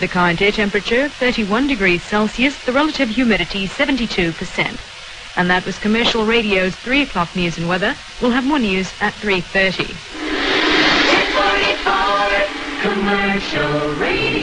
The current air temperature 31 degrees Celsius, the relative humidity 72%. And that was Commercial Radio's 3 o'clock news and weather. We'll have more news at 3.30. Commercial Radio.